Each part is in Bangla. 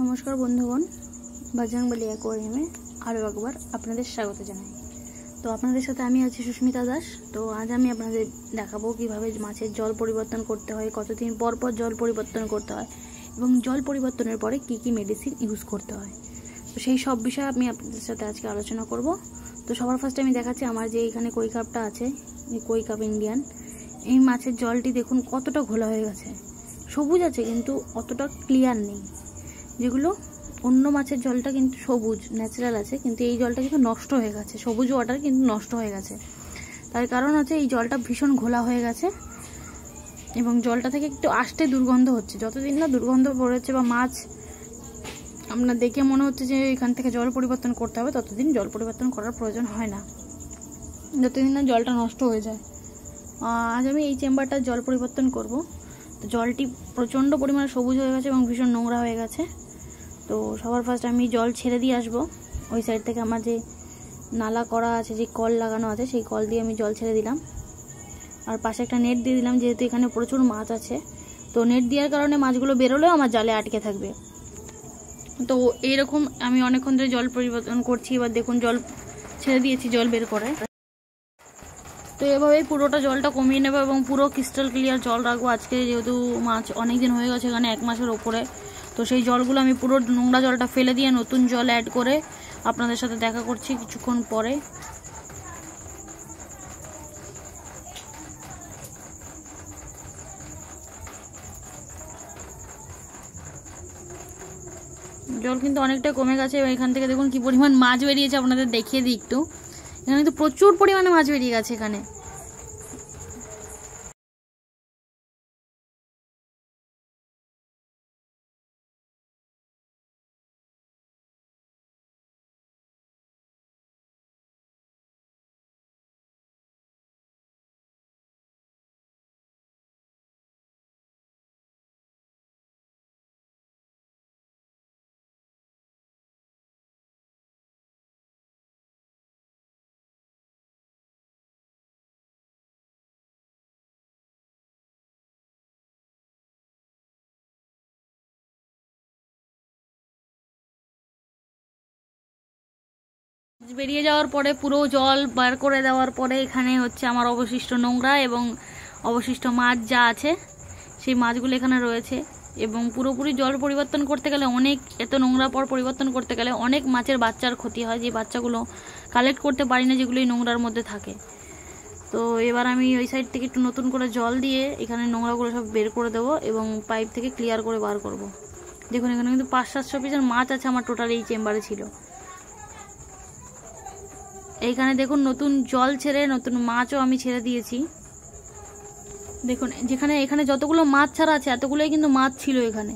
নমস্কার বন্ধুগণ বাজরাংবালি অ্যাকোয়ারিয়ামে আরও একবার আপনাদের স্বাগত জানাই। তো আপনাদের সাথে আমি আছি সুস্মিতা দাস। তো আজ আমি আপনাদের দেখাবো কীভাবে মাছের জল পরিবর্তন করতে হয়, কতদিন পর পর জল পরিবর্তন করতে হয় এবং জল পরিবর্তনের পরে কি কি মেডিসিন ইউজ করতে হয়। তো সেই সব বিষয়ে আমি আপনাদের সাথে আজকে আলোচনা করব। তো সবার ফার্স্টে আমি দেখাচ্ছি আমার যে এখানে কই কাপটা আছে, এই কই কাপ ইন্ডিয়ান এই মাছের জলটি দেখুন কতটা ঘোলা হয়ে গেছে। সবুজ আছে কিন্তু অতটা ক্লিয়ার নেই। যেগুলো অন্য মাছের জলটা কিন্তু সবুজ ন্যাচারাল আছে, কিন্তু এই জলটা কিন্তু নষ্ট হয়ে গেছে। সবুজ ওয়াটার কিন্তু নষ্ট হয়ে গেছে। তার কারণ হচ্ছে এই জলটা ভীষণ ঘোলা হয়ে গেছে এবং জলটা থেকে একটু আষ্টে দুর্গন্ধ হচ্ছে। যতদিন না দুর্গন্ধ পড়েছে বা মাছ আপনার দেখে মনে হচ্ছে যে এখান থেকে জল পরিবর্তন করতে হবে, ততদিন জল পরিবর্তন করার প্রয়োজন হয় না। যতদিন না জলটা নষ্ট হয়ে যায়। আজ আমি এই চেম্বারটার জল পরিবর্তন করব। তো জলটি প্রচণ্ড পরিমাণে সবুজ হয়ে গেছে এবং ভীষণ নোংরা হয়ে গেছে। তো সবার ফার্স্ট আমি জল ছেড়ে দিয়ে আসব। ওই সাইড থেকে আমার যে নালা করা আছে, যে কল লাগানো আছে, সেই কল দিয়ে আমি জল ছেড়ে দিলাম। আর পাশে একটা নেট দিয়ে দিলাম, যেহেতু এখানে প্রচুর মাছ আছে। তো নেট দেওয়ার কারণে মাছগুলো বেরোলেও আমার জালে আটকে থাকবে। তো এইরকম আমি অনেকক্ষণ ধরে জল পরিবর্তন করছি, এবার দেখুন জল ছেড়ে দিয়েছি, জল বের করে। তো এভাবেই পুরোটা জলটা কমিয়ে নেব এবং পুরো ক্রিস্টাল ক্লিয়ার জল রাখব। আজকে যেহেতু মাছ অনেক দিন হয়ে গেছে, এখানে এক মাসের ওপরে। তো সেই জলগুলো আমি পুরো নোংরা জলটা ফেলে দিয়ে নতুন জল অ্যাড করে আপনাদের সাথে দেখা করছি কিছুক্ষণ পরে। জল কিন্তু অনেকটা কমে গেছে এখান থেকে দেখুন কি পরিমাণ মাছ বেরিয়েছে, আপনাদের দেখিয়ে দিই একটু। এখানে কিন্তু প্রচুর পরিমাণে মাছ বেরিয়ে গেছে এখানে। বেরিয়ে যাওয়ার পরে পুরো জল বার করে দেওয়ার পরে এখানে হচ্ছে আমার অবশিষ্ট নোংরা এবং অবশিষ্ট মাছ যা আছে, সেই মাছগুলো এখানে রয়েছে। এবং পুরোপুরি জল পরিবর্তন করতে গেলে অনেক, এত নোংরা পর পরিবর্তন করতে গেলে অনেক মাছের বাচ্চার ক্ষতি হয়, যে বাচ্চাগুলো কালেক্ট করতে পারি না, যেগুলো এই নোংরার মধ্যে থাকে। তো এবার আমি ওই সাইড থেকে একটু নতুন করে জল দিয়ে এখানে নোংরাগুলো সব বের করে দেবো এবং পাইপ থেকে ক্লিয়ার করে বার করব। দেখুন, এখানে কিন্তু পাঁচ সাতশো পিসের মাছ আছে আমার টোটাল এই চেম্বারে ছিল। এইখানে দেখুন নতুন জল ছেড়ে, নতুন মাছও আমি ছেড়ে দিয়েছি। দেখুন, যেখানে, এখানে যতগুলো মাছ ছাড়া আছে, এতগুলোই কিন্তু মাছ ছিল এখানে।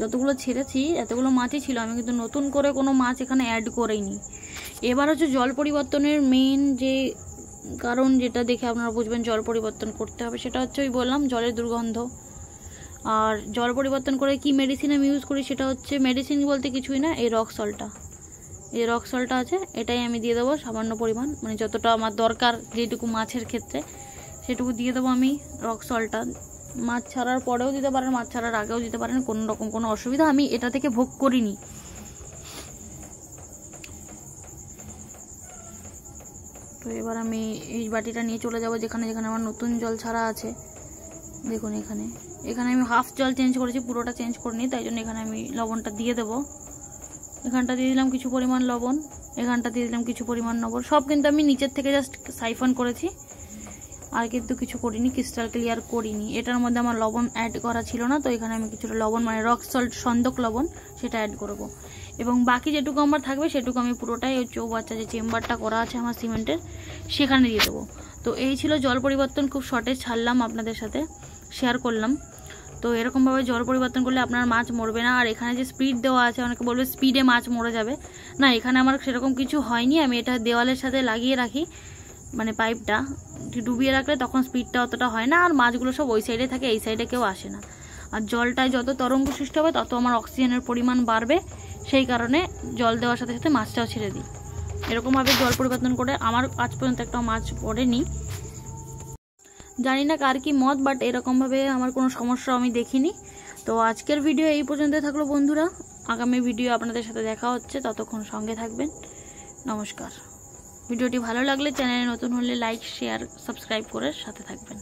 যতগুলো ছেড়েছি, এতগুলো মাছই ছিল। আমি কিন্তু নতুন করে কোনো মাছ এখানে অ্যাড করিনি। এবার হচ্ছে জল পরিবর্তনের মেইন যে কারণ যেটা দেখে আপনারা বুঝবেন জল পরিবর্তন করতে হবে, সেটা হচ্ছে ওই বললাম জলের দুর্গন্ধ। আর জল পরিবর্তন করে কি মেডিসিন আমি ইউজ করি, সেটা হচ্ছে মেডিসিন বলতে কিছুই না, এই রক সলটা এই রক সলটা আছে, এটাই আমি দিয়ে দেবো সামান্য পরিমাণ। মানে যতটা আমার দরকার যেটুকু মাছের ক্ষেত্রে, সেটুকু দিয়ে দেবো আমি রক সলটা মাছ ছাড়ার পরেও দিতে পারেন, মাছ ছাড়ার আগেও দিতে পারেন, কোনো রকম কোনো অসুবিধা। আমি এটা থেকে ভোগ করিনি। তো এবার আমি এই বাটিটা নিয়ে চলে যাব, যেখানে যেখানে আমার নতুন জল ছাড়া আছে। দেখুন এখানে। এখানে আমি হাফ জল চেঞ্জ করেছি, পুরোটা চেঞ্জ করিনি, তাই জন্য এখানে আমি লবণটা দিয়ে দেবো। এখানটা দিয়ে দিলাম কিছু পরিমাণ লবণ, এখানটা দিয়ে দিলাম কিছু পরিমাণ লবণ সব কিন্তু আমি নিচের থেকে জাস্ট সাইফন করেছি। আর কিন্তু কিছু করিনি ক্রিস্টাল ক্লিয়ার করিনি। এটার মধ্যে আমার লবণ অ্যাড করা ছিল না, তো এখানে আমি কিছুটা লবণ মানে রক সল্ট সন্দক লবণ, সেটা অ্যাড করব। এবং বাকি যেটুকু আমার থাকবে, সেটুকু আমি পুরোটাই ওই চৌবাচ্চা যে চেম্বারটা করা আছে আমার সিমেন্টের, সেখানে দিয়ে দেবো। তো এই ছিল জল পরিবর্তন, খুব শর্টে ছাড়লাম আপনাদের সাথে শেয়ার করলাম। তো এরকমভাবে জল পরিবর্তন করলে আপনার মাছ মরবে না। আর এখানে যে স্পিড দেওয়া আছে, অনেকে বলবে স্পিডে মাছ মরে যাবে। না, এখানে আমার সেরকম কিছু হয়নি। আমি এটা দেওয়ালের সাথে লাগিয়ে রাখি মানে পাইপটা ডুবিয়ে রাখলে তখন স্পিডটা অতটা হয় না। আর মাছগুলো সব ওই সাইডে থাকে, এই সাইডে কেউ আসে না। আর জলটায় যত তরঙ্গ সৃষ্টি হবে, তত আমার অক্সিজেনের পরিমাণ বাড়বে। সেই কারণে জল দেওয়ার সাথে সাথে মাছটাও ছেড়ে দিই। এরকমভাবে জল পরিবর্তন করে আমার আজ পর্যন্ত একটা মাছ পড়েনি। জানি না কার কি মত বাট এরকমভাবে আমার কোনো সমস্যা আমি দেখিনি। তো আজকের ভিডিও এই পর্যন্ত থাকল বন্ধুরা। আগামী ভিডিও আপনাদের সাথে দেখা হচ্ছে। ততক্ষণ সঙ্গে থাকবেন। নমস্কার। ভিডিওটি ভালো লাগলে চ্যানেলে নতুন হলে লাইক শেয়ার সাবস্ক্রাইব করে সাথে থাকবেন।